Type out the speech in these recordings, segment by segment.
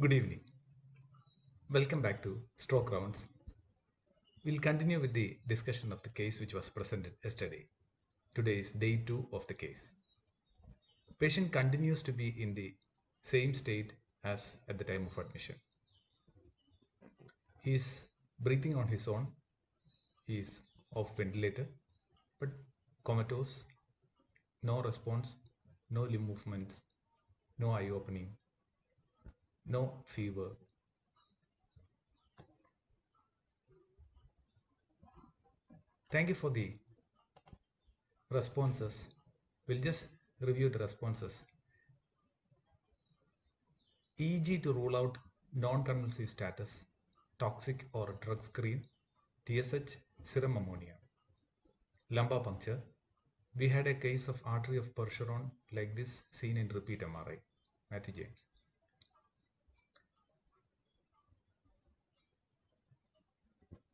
Good evening. Welcome back to Stroke Rounds. We'll continue with the discussion of the case which was presented yesterday. Today is day two of the case. Patient continues to be in the same state as at the time of admission. He is breathing on his own. He is off ventilator, but comatose, no response, no limb movements, no eye opening, no fever. Thank you for the responses. We'll just review the responses. EEG to rule out non-convulsive status, toxic or drug screen, TSH, serum ammonia. Lumbar puncture. We had a case of artery of Percheron like this seen in repeat MRI. Matthew James.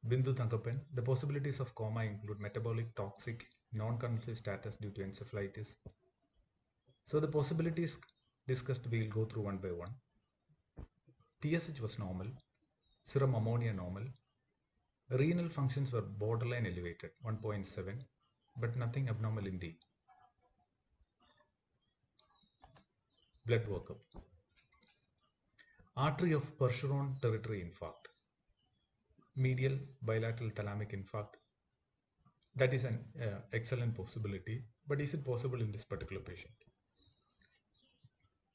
Bindu Thankapan. The possibilities of coma include metabolic, toxic, non-convulsive status due to encephalitis. So the possibilities discussed we will go through one by one. TSH was normal, serum ammonia normal, renal functions were borderline elevated 1.7, but nothing abnormal in the blood workup. Artery of Percheron territory infarct, medial bilateral thalamic infarct. That is an uh, excellent possibility, but is it possible in this particular patient?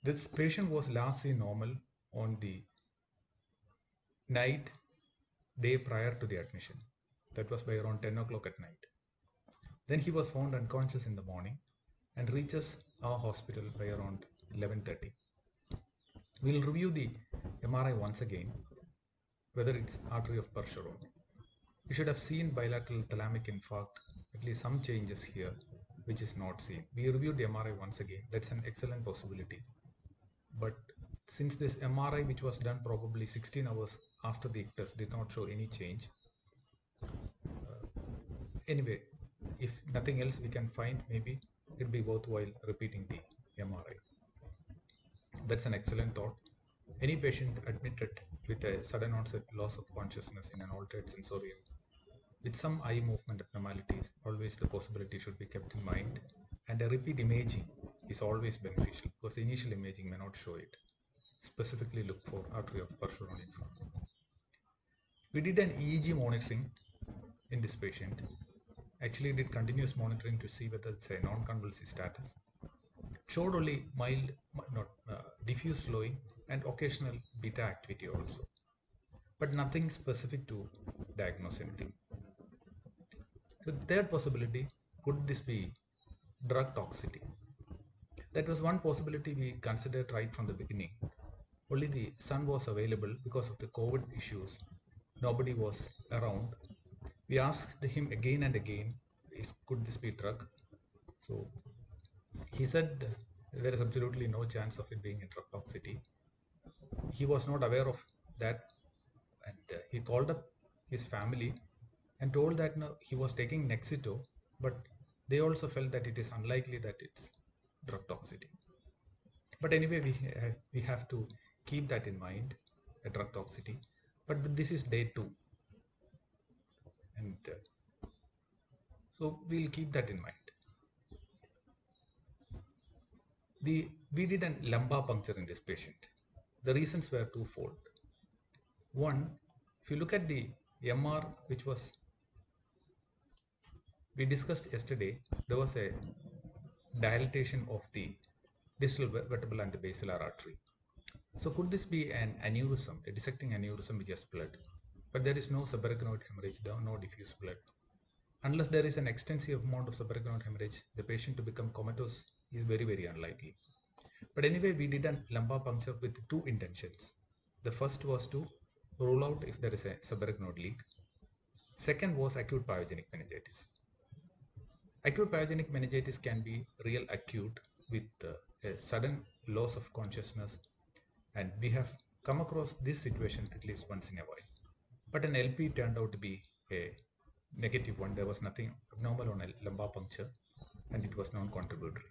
This patient was last seen normal on the night day prior to the admission. That was by around 10 o'clock at night. Then he was found unconscious in the morning and reaches our hospital by around 11:30. We'll review the MRI once again, whether it's artery of Percheron. You should have seen bilateral thalamic infarct, at least some changes here, which is not seen. We reviewed the MRI once again. That's an excellent possibility. But since this MRI, which was done probably 16 hours after the test, did not show any change. Uh, anyway, if nothing else we can find, maybe it'll be worthwhile repeating the MRI. That's an excellent thought. Any patient admitted with a sudden onset loss of consciousness in an altered sensorium with some eye movement abnormalities, always the possibility should be kept in mind. And a repeat imaging is always beneficial because the initial imaging may not show it. Specifically look for artery of Percheron infarct. We did an EEG monitoring in this patient. Actually did continuous monitoring to see whether it's a non-convulsive status. Showed only mild, not uh, diffuse slowing and occasional beta activity also. But nothing specific to diagnose anything. So third possibility, could this be drug toxicity? That was one possibility we considered right from the beginning. Only the son was available because of the COVID issues. Nobody was around. We asked him again and again, is, could this be drug? So he said there is absolutely no chance of it being a drug toxicity. He was not aware of that and uh, he called up his family and told that he was taking Nexito, but they also felt that it is unlikely that it's drug toxicity. But anyway, we have, we have to keep that in mind, a drug toxicity. But this is day two, and uh, so we'll keep that in mind. The we did a lumbar puncture in this patient. The reasons were twofold. One, if you look at the MR, which was we discussed yesterday, there was a dilatation of the distal vertebral and the basilar artery. So could this be an aneurysm, a dissecting aneurysm which has blood? But there is no subarachnoid hemorrhage, there no diffuse blood. Unless there is an extensive amount of subarachnoid hemorrhage, the patient to become comatose is very, very unlikely. But anyway, we did a lumbar puncture with two intentions. The first was to rule out if there is a subarachnoid leak. Second was acute pyogenic meningitis. Acute pyogenic meningitis can be real acute with uh, a sudden loss of consciousness and we have come across this situation at least once in a while. But an LP turned out to be a negative one. There was nothing abnormal on a lumbar puncture and it was non-contributory.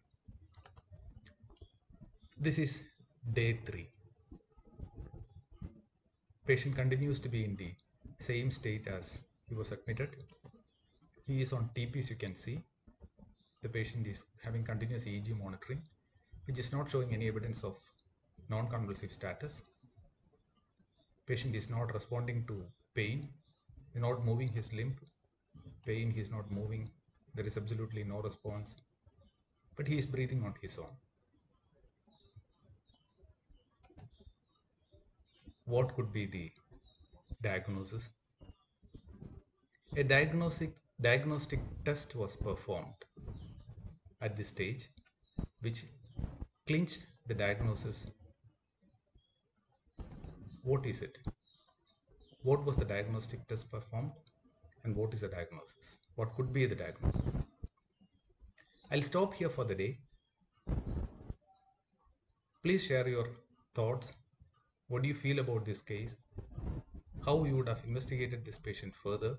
This is day three. Patient continues to be in the same state as he was admitted. He is on T-piece, you can see. The patient is having continuous EEG monitoring, which is not showing any evidence of non-convulsive status. Patient is not responding to pain, not moving his limb. Pain, he is not moving. There is absolutely no response, but he is breathing on his own. What could be the diagnosis? A diagnostic, diagnostic test was performed at this stage, which clinched the diagnosis. What is it? What was the diagnostic test performed? And what is the diagnosis? What could be the diagnosis? I'll stop here for the day. Please share your thoughts. What do you feel about this case? How you would have investigated this patient further?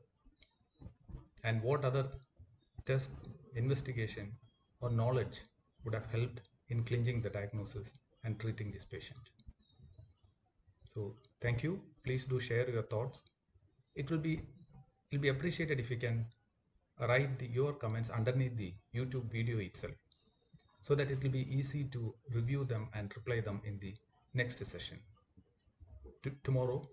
And what other test, investigation, or knowledge would have helped in clinching the diagnosis and treating this patient? So thank you. Please do share your thoughts. It will be it will be appreciated if you can write the, your comments underneath the YouTube video itself so that it will be easy to review them and reply them in the next session. Tomorrow,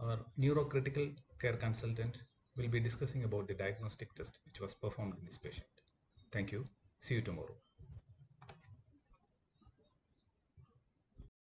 our neurocritical care consultant will be discussing about the diagnostic test which was performed in this patient. Thank you. See you tomorrow.